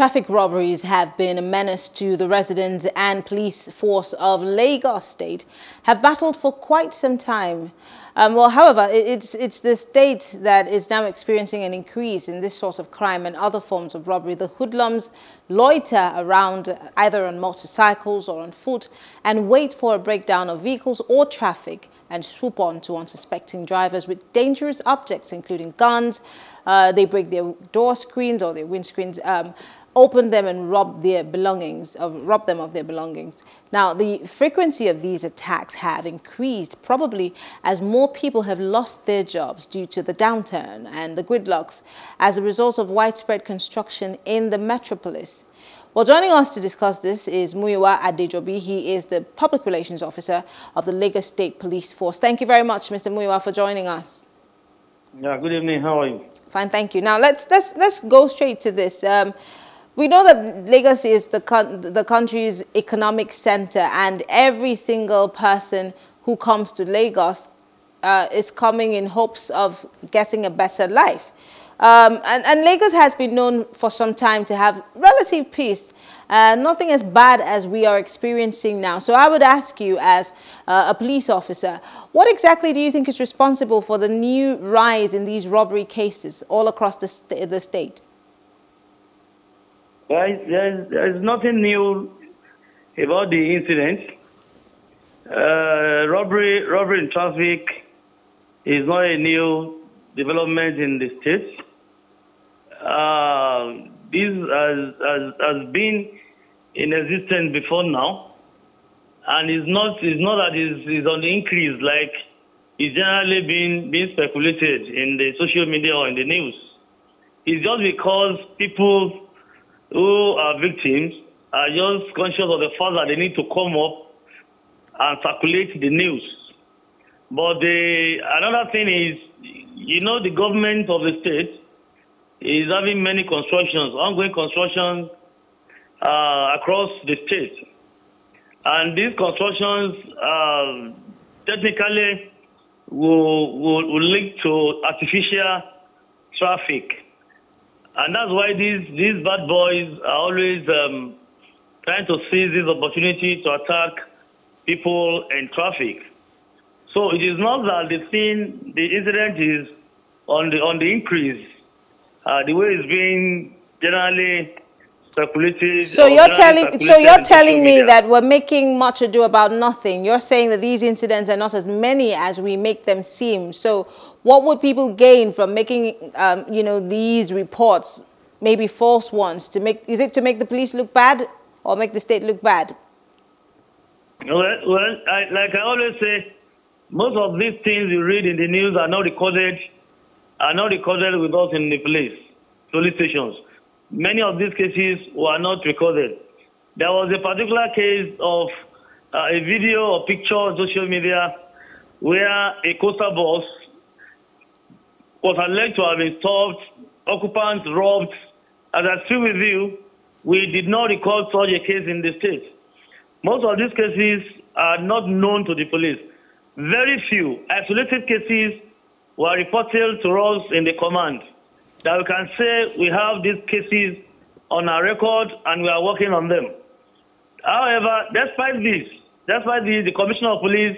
Traffic robberies have been a menace to the residents and police force of Lagos State have battled for quite some time. Um, well, however, it's, it's the state that is now experiencing an increase in this sort of crime and other forms of robbery. The hoodlums loiter around either on motorcycles or on foot and wait for a breakdown of vehicles or traffic and swoop on to unsuspecting drivers with dangerous objects, including guns. Uh, they break their door screens or their windscreens. Um, open them and rob their belongings, of, rob them of their belongings. Now, the frequency of these attacks have increased, probably as more people have lost their jobs due to the downturn and the gridlocks as a result of widespread construction in the metropolis. Well, joining us to discuss this is Muyiwa Adejobi. He is the Public Relations Officer of the Lagos State Police Force. Thank you very much, Mr. Muyiwa, for joining us. Yeah, good evening. How are you? Fine, thank you. Now, let's, let's, let's go straight to this. Um, we know that Lagos is the, the country's economic center and every single person who comes to Lagos uh, is coming in hopes of getting a better life. Um, and, and, Lagos has been known for some time to have relative peace, uh, nothing as bad as we are experiencing now. So I would ask you as uh, a police officer, what exactly do you think is responsible for the new rise in these robbery cases all across the, st the state? There is, there is nothing new about the incident. Uh, robbery, robbery in traffic is not a new development in the states. Uh, this has, has, has been in existence before now, and it's not, it's not that it's, it's on the increase like it's generally being, being speculated in the social media or in the news. It's just because people who are victims are just conscious of the fact that they need to come up and circulate the news. But the another thing is, you know, the government of the state is having many constructions, ongoing constructions uh, across the state. And these constructions uh, technically will, will, will link to artificial traffic. And that's why these, these bad boys are always um, trying to seize this opportunity to attack people in traffic. So it is not that the thing, the incident is on the on the increase. Uh, the way it's being generally speculated. So you're telling so you're telling me that we're making much ado about nothing. You're saying that these incidents are not as many as we make them seem. So what would people gain from making, um, you know, these reports, maybe false ones, to make, is it to make the police look bad or make the state look bad? Well, well I, like I always say, most of these things you read in the news are not recorded, are not recorded with us in the police, police stations. Many of these cases were not recorded. There was a particular case of uh, a video or picture on social media where a coaster bus was alleged to have been stopped, occupants robbed. As I speak with you, we did not record such a case in the state. Most of these cases are not known to the police. Very few isolated cases were reported to us in the command that we can say we have these cases on our record and we are working on them. However, despite this, despite this, the Commissioner of Police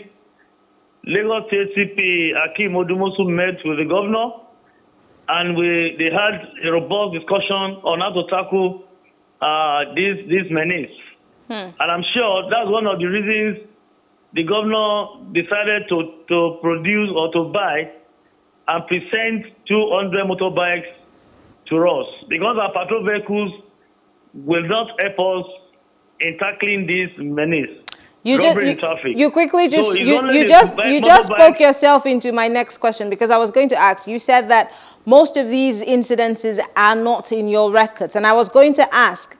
Lagos State CP Hakeem Odumosu met with the governor and we they had a robust discussion on how to tackle uh, this this menace. Hmm. And I'm sure that's one of the reasons the governor decided to, to produce or to buy and present 200 motorbikes to us because our patrol vehicles will not help us in tackling this menace. You just you, you, quickly just so you, you just you just spoke yourself into my next question because I was going to ask. You said that most of these incidences are not in your records, and I was going to ask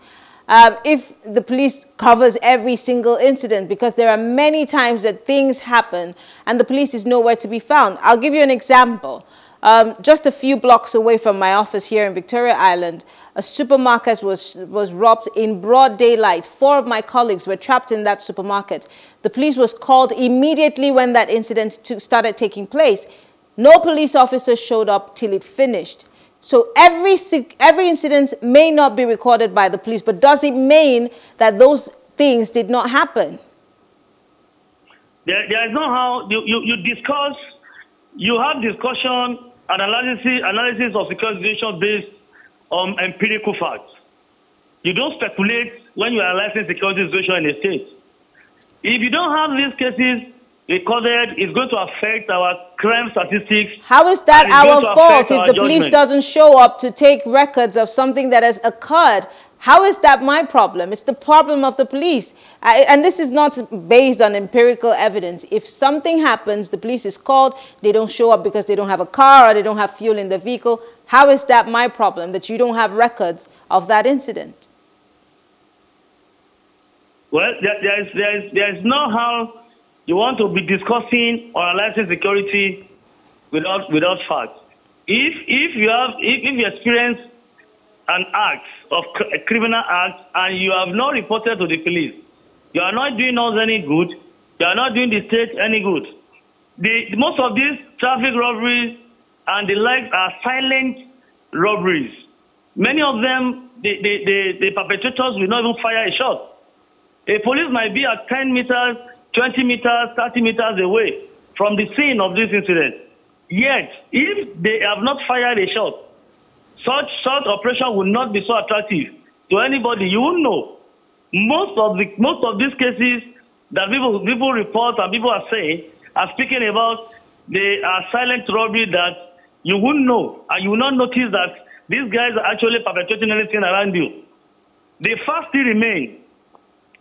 um, if the police covers every single incident because there are many times that things happen and the police is nowhere to be found. I'll give you an example. Um, just a few blocks away from my office here in Victoria Island, a supermarket was, was robbed in broad daylight. Four of my colleagues were trapped in that supermarket. The police was called immediately when that incident started taking place. No police officers showed up till it finished. So every, every incident may not be recorded by the police, but does it mean that those things did not happen? There, there is no how you, you, you discuss, you have discussion and analysis, analysis of security situation based on empirical facts. You don't speculate when you are analyzing security situation in a state. If you don't have these cases recorded, it's going to affect our crime statistics. How is that our fault if the police doesn't show up to take records of something that has occurred? How is that my problem? It's the problem of the police. I, and this is not based on empirical evidence. If something happens, the police is called, they don't show up because they don't have a car or they don't have fuel in the vehicle. How is that my problem that you don't have records of that incident? Well, there, is, there, is, there is no how you want to be discussing or analyzing security without, without facts. If, if, you have, if, if you experience an act of a criminal act and you have not reported to the police, you are not doing us any good, you are not doing the state any good. The, most of these traffic robberies and the like are silent robberies. Many of them, the, the, the, the perpetrators will not even fire a shot. A police might be at 10 meters, 20 meters, 30 meters away from the scene of this incident. Yet, if they have not fired a shot, such such operation will not be so attractive to anybody. You will know. Most of the most of these cases that people people report and people are saying are speaking about they are silent robbery that you won't know and you will not notice that these guys are actually perpetrating anything around you. The fact still remains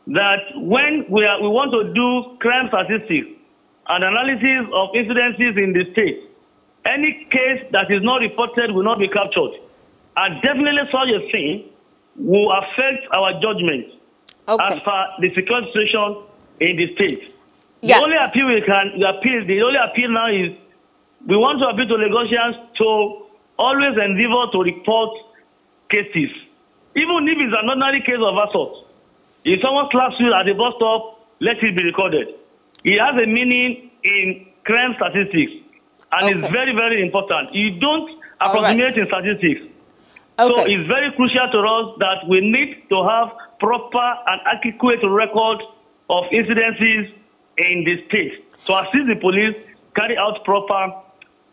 that when we, are, we want to do crime statistics and analysis of incidences in the state, any case that is not reported will not be captured. And definitely such a thing will affect our judgment okay. as far the security situation in the state. Yeah. The only appeal we can the appeal, the only appeal now is we want to appeal to Lagosians to always endeavor to report cases, even if it's an ordinary case of assault. If someone slaps you at the bus stop, let it be recorded. It has a meaning in crime statistics, and okay. it's very, very important. You don't approximate right. in statistics. Okay. So it's very crucial to us that we need to have proper and adequate record of incidences in the state to assist the police carry out proper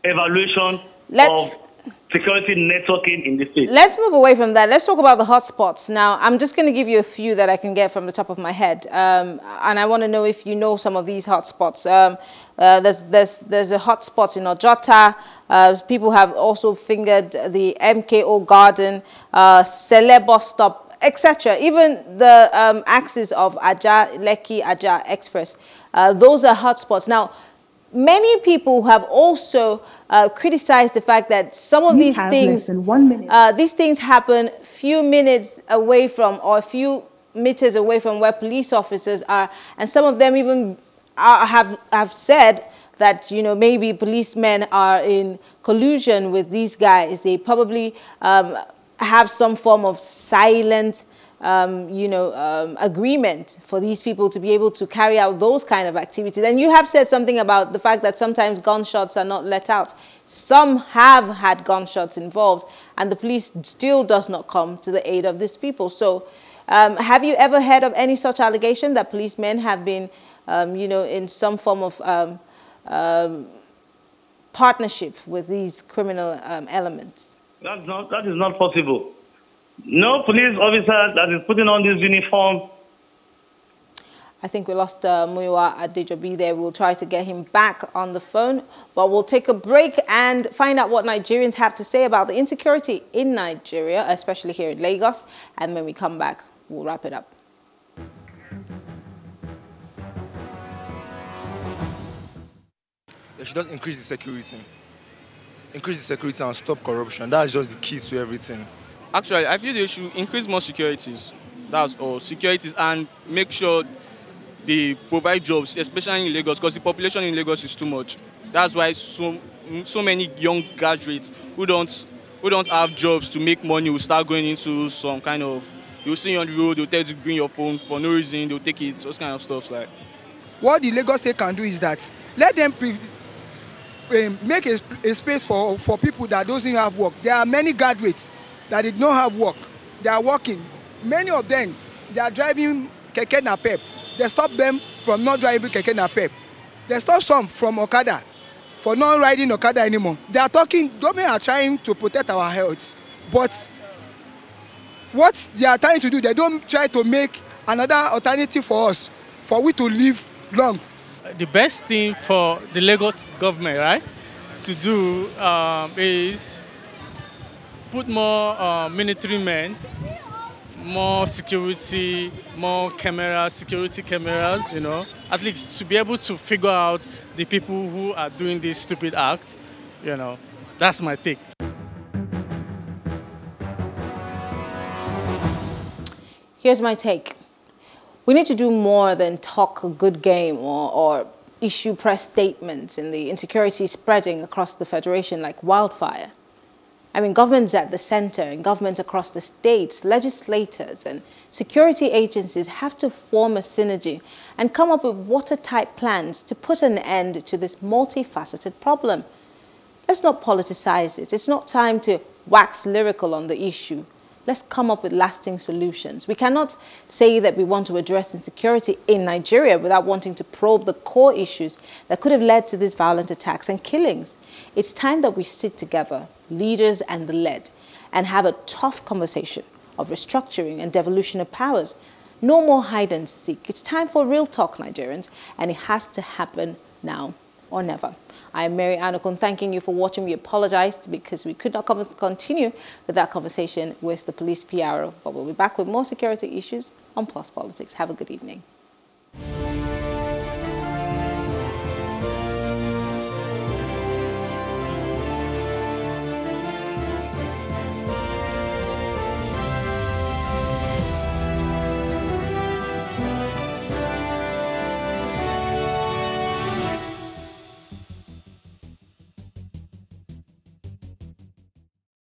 evaluation Let's... of security networking in the state. Let's move away from that. Let's talk about the hotspots. Now, I'm just going to give you a few that I can get from the top of my head. Um, and I want to know if you know some of these hotspots. Um, uh, there's, there's, there's a hotspot in Ojota. Uh, people have also fingered the MKO Garden, uh, stop, etc. Even the um, axis of Aja, Lekki, Aja Express. Uh, those are hotspots. Now, many people have also uh, criticized the fact that some of these things, uh, these things happen few minutes away from or a few meters away from where police officers are, and some of them even are, have have said that you know maybe policemen are in collusion with these guys. They probably um, have some form of silent um, you know, um, agreement for these people to be able to carry out those kind of activities. And you have said something about the fact that sometimes gunshots are not let out. Some have had gunshots involved, and the police still does not come to the aid of these people. So um, have you ever heard of any such allegation that policemen have been, um, you know, in some form of um, um, partnership with these criminal elements? That's not, that is not possible. No police officer that is putting on this uniform. I think we lost uh, Muyiwa Adejobi there. We'll try to get him back on the phone, but we'll take a break and find out what Nigerians have to say about the insecurity in Nigeria, especially here in Lagos. And when we come back, we'll wrap it up. They should just increase the security. Increase the security and stop corruption. That's just the key to everything. Actually, I feel they should increase more securities. That's all. Securities and make sure they provide jobs, especially in Lagos, because the population in Lagos is too much. That's why so so many young graduates who don't who don't have jobs to make money will start going into some kind of you'll see you on the road, they'll tell you to bring your phone for no reason, they'll take it, those kind of stuff like. What the Lagos state can do is that let them um, make a, a space for, for people that doesn't have work. There are many graduates that did not have work. They are working. Many of them, they are driving keke napep. They stop them from not driving keke napep. They stop some from Okada for not riding Okada anymore. They are talking, government are trying to protect our health, but what they are trying to do, they don't try to make another alternative for us, for we to live long. The best thing for the Lagos government, right, to do um, is put more uh, military men, more security, more cameras, security cameras, you know, at least to be able to figure out the people who are doing this stupid act, you know. That's my take. Here's my take. We need to do more than talk a good game or, or issue press statements in the insecurity spreading across the Federation like wildfire. I mean, governments at the center and governments across the states, legislators and security agencies have to form a synergy and come up with watertight plans to put an end to this multifaceted problem. Let's not politicize it. It's not time to wax lyrical on the issue. Let's come up with lasting solutions. We cannot say that we want to address insecurity in Nigeria without wanting to probe the core issues that could have led to these violent attacks and killings. It's time that we sit together, leaders and the led, and have a tough conversation of restructuring and devolution of powers. No more hide and seek. It's time for real talk, Nigerians, and it has to happen now or never. I am Mary-Ann Okon, thanking you for watching. We apologized because we could not continue with that conversation with the police PRO, but we'll be back with more security issues on Plus Politics. Have a good evening.